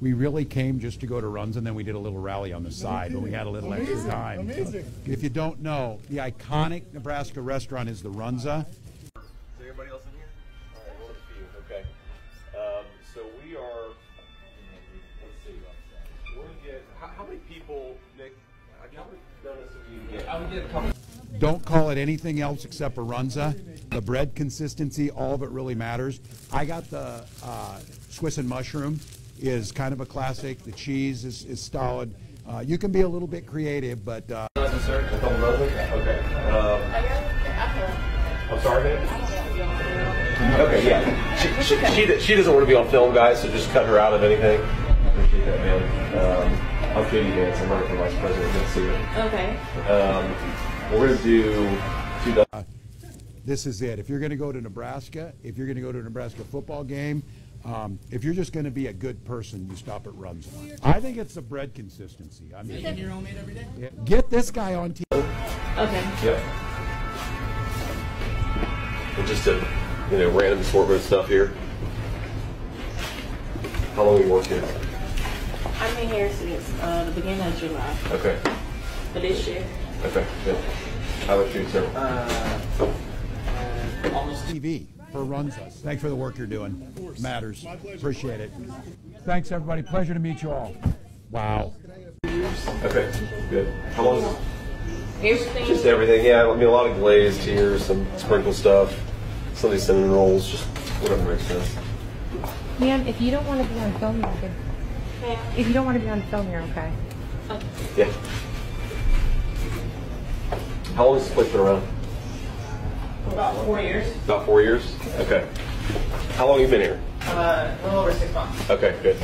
we really came just to go to Runza, and then we did a little rally on the side when we had a little extra time. amazing. If you don't know, the iconic Nebraska restaurant is the Runza. Is everybody else in here? All right, one of the few. Okay. Um, so we are. Let's see. We're get. How, how many people, Nick? I counted donuts that you get. I would get a couple. Don't call it anything else except a runza. The bread consistency, all of it really matters. I got the uh, Swiss and mushroom is kind of a classic. The cheese is, is solid. Uh, you can be a little bit creative, but uh, Dozen, sir. A couple dozen. Okay. Um, I'm sorry, man. Okay, yeah. She, she, she, she doesn't want to be on film, guys, so just cut her out of anything. Appreciate that, man. Um, I'm JD Vance. I'm running for vice president. Good to see you. Okay. Um, we're going to do two dozen. this is it. If you're going to go to Nebraska, if you're going to go to a Nebraska football game, um, if you're just going to be a good person, you stop at Runza. I think it's the bread consistency. I mean, your homemade every day? yeah, get this guy on TV. Okay. Yep. And just a you know random assortment of stuff here. How long you work here? I've been here since uh, the beginning of July Okay. for this year. Okay. Good. How about you, sir? Almost TV for Runza. Thanks for the work you're doing. Matters. Appreciate it. Thanks, everybody. Pleasure to meet you all. Wow. okay. Good. How long? Is Everything. Just everything. Yeah. I mean, a lot of glazed here, some sprinkle stuff, some of these cinnamon rolls, just whatever makes sense. Ma'am, if you don't want to be on film, you're good. Ma'am. If you don't want to be on film, you're okay. Yeah. How long has this place been around? About four years. About four years. Okay. How long have you been here? Uh, a little over six months. Okay, good.